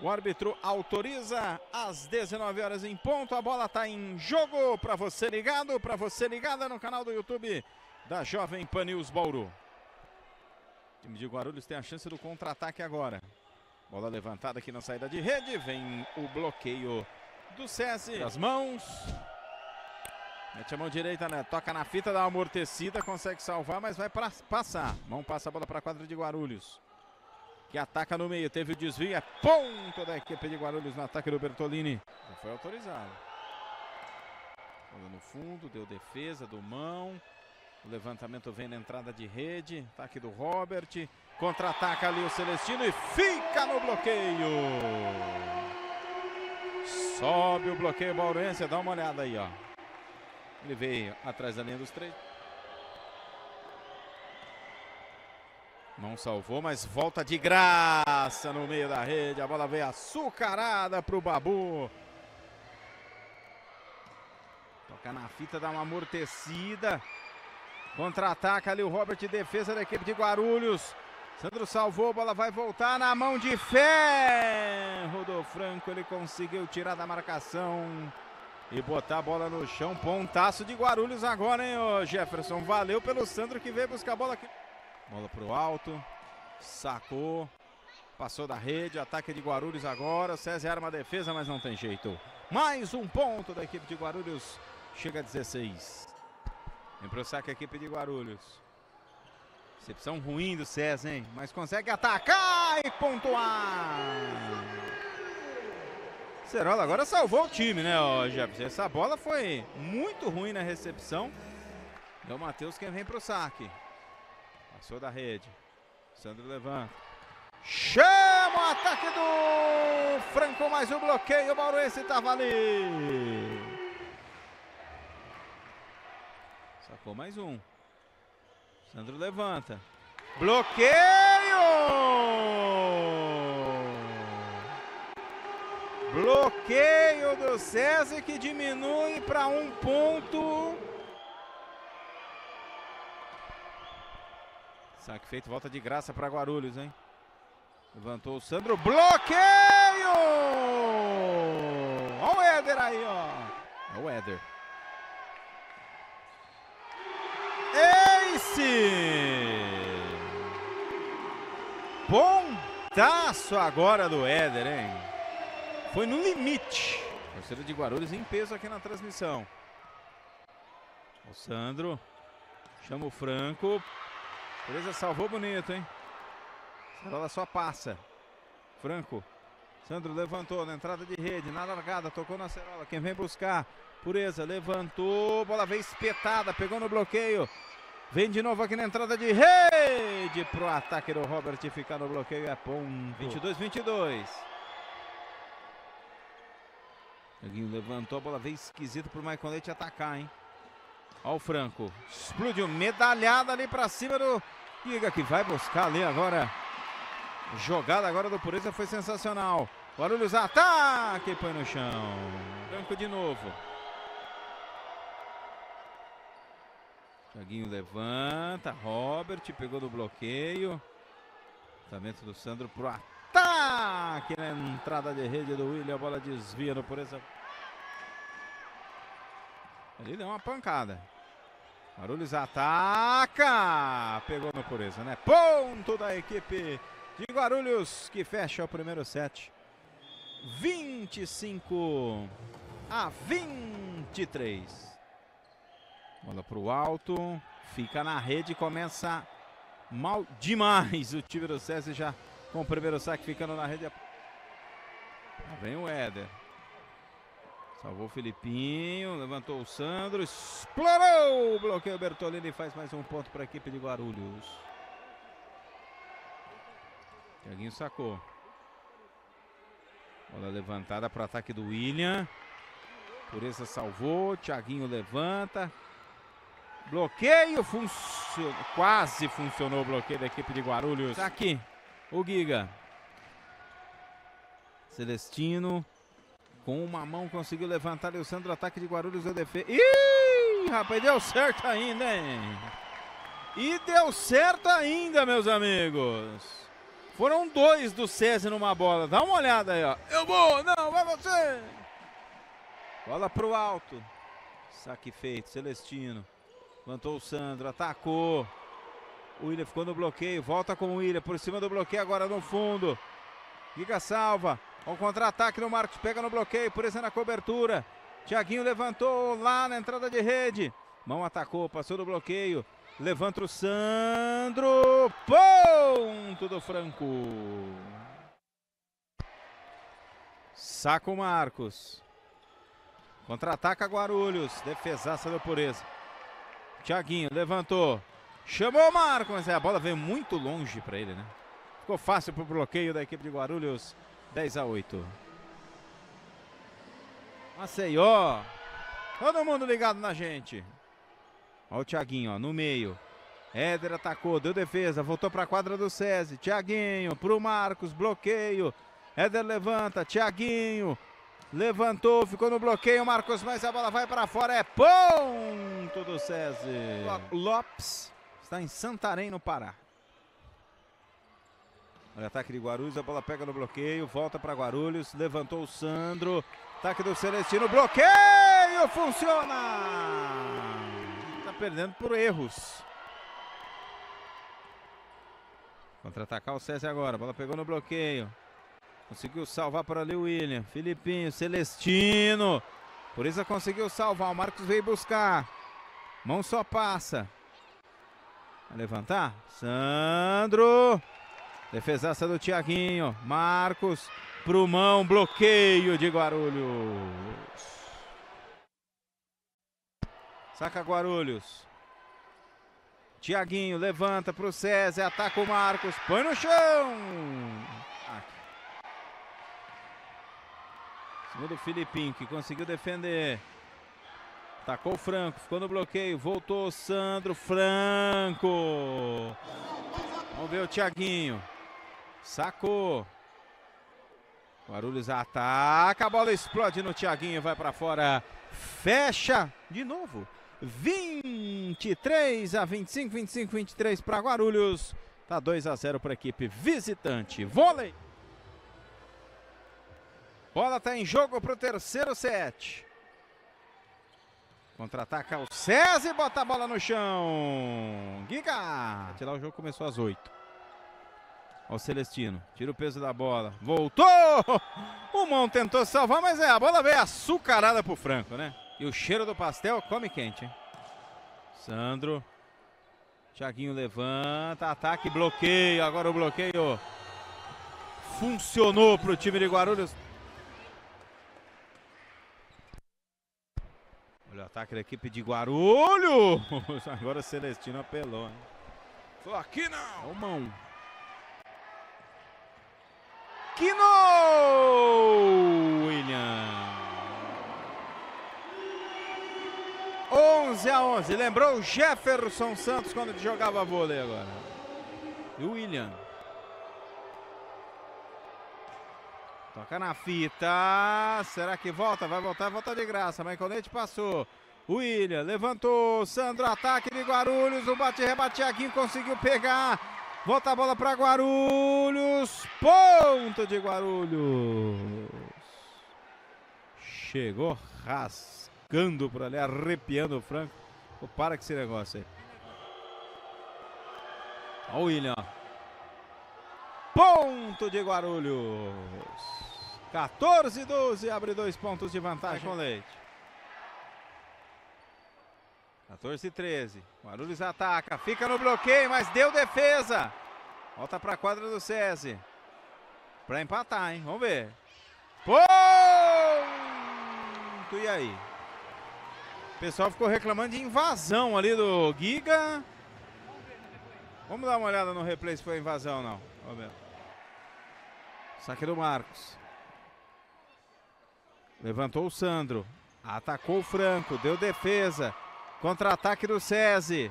O árbitro autoriza às 19 horas em ponto. A bola está em jogo para você ligado, para você ligada no canal do YouTube da Jovem Pan News Bauru. O time de Guarulhos tem a chance do contra-ataque agora. Bola levantada aqui na saída de rede. Vem o bloqueio do SESI. As mãos. Mete a mão direita, né? Toca na fita, dá uma amortecida, consegue salvar, mas vai pra, passar. Mão passa a bola para a quadra de Guarulhos que ataca no meio, teve o desvio, é ponto da equipe de Guarulhos no ataque do Bertolini. Já foi autorizado. Bola no fundo, deu defesa do mão. O levantamento vem na entrada de rede, ataque do Robert. Contra-ataca ali o Celestino e fica no bloqueio. Sobe o bloqueio Baurense, dá uma olhada aí, ó. Ele veio atrás da linha dos três. Não salvou, mas volta de graça no meio da rede. A bola veio açucarada para o Babu. Toca na fita, dá uma amortecida. Contra-ataca ali o Robert, defesa da equipe de Guarulhos. Sandro salvou, a bola vai voltar na mão de ferro do Franco. Ele conseguiu tirar da marcação e botar a bola no chão. Pontaço de Guarulhos agora, hein, Jefferson? Valeu pelo Sandro que veio buscar a bola aqui. Bola para o alto. Sacou. Passou da rede. Ataque de Guarulhos agora. César arma a defesa, mas não tem jeito. Mais um ponto da equipe de Guarulhos. Chega a 16. Vem para o saque a equipe de Guarulhos. Recepção ruim do César, hein? Mas consegue atacar e pontuar. Cerola agora salvou o time, né, ó, Jefferson? Essa bola foi muito ruim na recepção. É o Matheus quem vem para o saque. Passou da rede. Sandro levanta. Chama o ataque do Franco, mais um bloqueio. O Maurense estava ali. Sacou mais um. Sandro levanta. Bloqueio! Bloqueio do César que diminui para um ponto. Saque feito, volta de graça para Guarulhos, hein? Levantou o Sandro, bloqueio! Olha o Éder aí, ó. É o Éder. Ace! Pontaço agora do Éder, hein? Foi no limite. Torcida de Guarulhos em peso aqui na transmissão. O Sandro chama o Franco. Beleza, salvou bonito, hein? Ela só passa. Franco. Sandro levantou na entrada de rede, na largada, tocou na cerola. Quem vem buscar? Pureza, levantou, bola veio espetada, pegou no bloqueio. Vem de novo aqui na entrada de rede pro ataque do Robert ficar no bloqueio é ponto. 22 22. Joguinho levantou, a bola veio esquisita pro Michael Leite atacar, hein? Olha o Franco. Explodiu medalhada ali para cima do Giga que vai buscar ali agora. Jogada agora do Pureza foi sensacional. Guarulhos ataque, põe no chão. Franco de novo. Joguinho levanta. Robert pegou do bloqueio. Lançamento do Sandro pro ataque na entrada de rede do William. A bola desvia no Pureza. Ali deu uma pancada. Barulhos ataca. Pegou no pureza, né? Ponto da equipe de Guarulhos que fecha o primeiro set. 25 a 23. Bola para o alto. Fica na rede. Começa mal demais. O time do César já com o primeiro saque ficando na rede. Lá vem o Éder. Salvou o Filipinho, levantou o Sandro, explorou o bloqueio Bertolini e faz mais um ponto para a equipe de Guarulhos. Tiaguinho sacou. Bola levantada para o ataque do William. Pureza salvou, Tiaguinho levanta. Bloqueio, quase funcionou o bloqueio da equipe de Guarulhos. Tá aqui, o Giga. Celestino com uma mão conseguiu levantar o Sandro, ataque de Guarulhos, deu defesa. Ih, rapaz, deu certo ainda, hein? E deu certo ainda, meus amigos. Foram dois do César numa bola. Dá uma olhada aí, ó. Eu vou, não, vai você. Bola pro alto. Saque feito, Celestino. Levantou o Sandro, atacou. O William ficou no bloqueio, volta com o William por cima do bloqueio agora no fundo. Giga salva. Um contra-ataque no Marcos, pega no bloqueio, por isso na cobertura. Tiaguinho levantou lá na entrada de rede. Mão atacou, passou do bloqueio. Levanta o Sandro. Ponto do Franco. Saca o Marcos. Contra-ataca Guarulhos. Defesaça do Pureza. Tiaguinho levantou. Chamou o Marcos. Mas a bola veio muito longe para ele, né? Ficou fácil para o bloqueio da equipe de Guarulhos. 10 a 8. Maceió. Todo mundo ligado na gente. Olha o Thiaguinho, ó, no meio. Éder atacou, deu defesa, voltou para a quadra do SESI. Thiaguinho pro Marcos, bloqueio. Éder levanta, Thiaguinho. Levantou, ficou no bloqueio, Marcos, mas a bola vai para fora. É ponto do SESI. Lopes está em Santarém, no Pará. Olha, ataque de Guarulhos, a bola pega no bloqueio, volta para Guarulhos, levantou o Sandro. Ataque do Celestino, bloqueio, funciona! perdendo por erros. Contra-atacar o César agora. Bola pegou no bloqueio. Conseguiu salvar para ali o William. Filipinho, Celestino. Por isso conseguiu salvar. O Marcos veio buscar. Mão só passa. Vai levantar. Sandro. Defesaça do Tiaguinho. Marcos. Pro mão. Bloqueio de Guarulhos. Saca Guarulhos. Tiaguinho levanta para o César, ataca o Marcos, põe no chão. Aqui. Segundo o Filipinho, que conseguiu defender. Tacou o Franco, ficou no bloqueio, voltou Sandro Franco. Vamos ver o Tiaguinho. Sacou. Guarulhos ataca, a bola explode no Tiaguinho, vai para fora. Fecha de novo. 23 a 25, 25, 23 para Guarulhos. Tá 2 a 0 para a equipe visitante. Vôlei. Bola tá em jogo para o terceiro set. Contra-ataca o César e bota a bola no chão. Giga. Tirar o jogo começou às 8. Ó o Celestino, tira o peso da bola. Voltou! O Mão tentou salvar, mas é, a bola veio açucarada pro Franco, né? E o cheiro do pastel come quente, hein? Sandro. Thiaguinho levanta, ataque, bloqueio. Agora o bloqueio funcionou para o time de Guarulhos. Olha o ataque da equipe de Guarulhos. Agora o Celestino apelou, hein? Falou, aqui não. mão. Quino! William. 11 a 11. Lembrou o Jefferson Santos quando jogava vôlei agora. E o William. Toca na fita. Será que volta? Vai voltar, volta de graça. Maiconete passou. William levantou. Sandro ataque de Guarulhos. O bate-rebate Tiaguinho conseguiu pegar. Volta a bola para Guarulhos. Ponto de Guarulhos. Chegou Ras rasgando por ali, arrepiando o Franco. Pô, para com esse negócio aí. Olha o William. Ponto de Guarulhos. 14 12, abre dois pontos de vantagem com Leite. 14 13. Guarulhos ataca, fica no bloqueio, mas deu defesa. Volta para a quadra do SESI. Para empatar, hein? Vamos ver. Ponto! E aí? O pessoal ficou reclamando de invasão ali do Giga. Vamos dar uma olhada no replay se foi invasão ou não. Vamos ver. Saque do Marcos. Levantou o Sandro. Atacou o Franco. Deu defesa. Contra-ataque do SESI.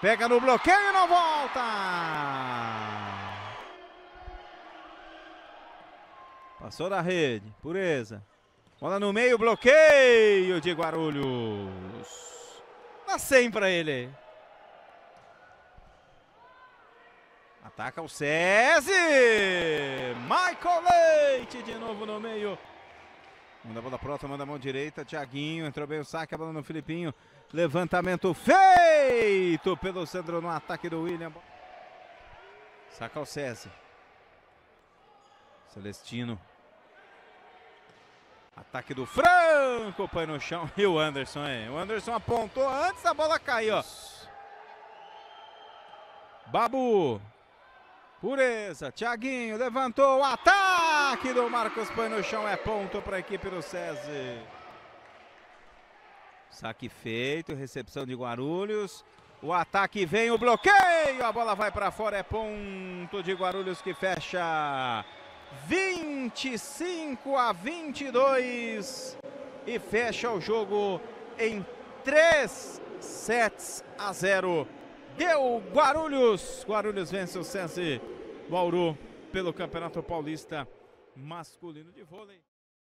Pega no bloqueio e não volta. Passou da rede. Pureza. Bola no meio, bloqueio de Guarulhos. Dá 100 para ele. Ataca o SESI! Michael Leite de novo no meio. Manda a bola pronta, manda a mão direita. Thiaguinho, entrou bem o saque, a bola no Filipinho. Levantamento feito pelo Sandro no ataque do William. Saca o SESI. Celestino. Ataque do Franco, põe no chão. E o Anderson, hein? O Anderson apontou antes da bola cair, ó. Babu. Pureza. Thiaguinho levantou o ataque do Marcos põe no chão. É ponto para a equipe do SESI. Saque feito, recepção de Guarulhos. O ataque vem, o bloqueio. A bola vai para fora. É ponto de Guarulhos que fecha 25 a 22 e fecha o jogo em 3 sets a 0. Deu Guarulhos. Guarulhos vence o Sense Bauru pelo Campeonato Paulista masculino de vôlei.